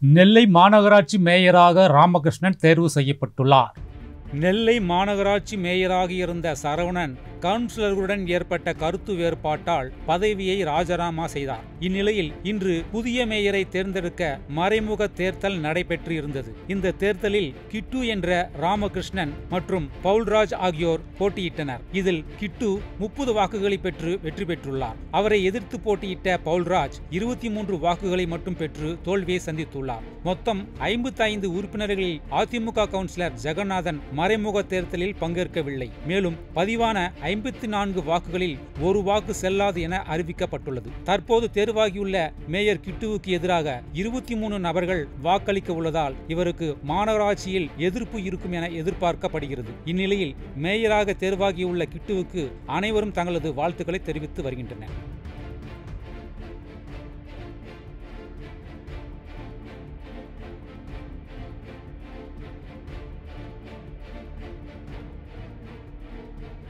நெல்லை மாநகராட்சி மேயராக ராமகிருஷ்ணன் தேர்வு செய்யப்பட்டுள்ளார். நெல்லை மாநகராட்சி மேயராக இருந்த சரவணன் கவுன்சிலர்களுடன் ஏற்பட்ட கருத்து வேறுபாட்டால் பதவியை ராஜினாமா செய்தார். இந்நிலையில் இன்று புதிய மேயரை தேர்ந்தெடுக்க மறைமுக தேர்தல் நடைபெற்று இருந்தது இந்த தேர்தலில் கிட்டு என்ற ராமகிருஷ்ணன் மற்றும் பவுல்ராஜ் ஆகியோர் போட்டியிட்டனர். இதில் கிட்டு முப்பது வாக்குகளை பெற்று வெற்றி பெற்றுள்ளார். அவரை எதிர்த்து போட்டியிட்ட பவுல்ராஜ் இருபத்தி மூன்று வாக்குகளை மட்டும் பெற்று தோல்வியை சந்தித்துள்ளார். மொத்தம் ஐம்பத்தி ஐந்து உறுப்பினர்களில் அதிமுக கவுன்சிலர் ஜெகநாதன் மறைமுக தேர்தலில் பங்கேற்கவில்லை. மேலும் பதிவான ஐம்பத்தி நான்கு வாக்குகளில் ஒரு வாக்கு செல்லாது என அறிவிக்கப்பட்டுள்ளது. தற்போது தேர்வாகியுள்ள மேயர் கிட்டுவுக்கு எதிராக இருபத்தி மூணு நபர்கள் வாக்களிக்க உள்ளதால் இவருக்கு மாநகராட்சியில் எதிர்ப்பு இருக்கும் என எதிர்பார்க்கப்படுகிறது. இந்நிலையில் மேயராக தேர்வாகியுள்ள கிட்டுவுக்கு அனைவரும் தங்களது வாழ்த்துக்களை தெரிவித்து வருகின்றனர்.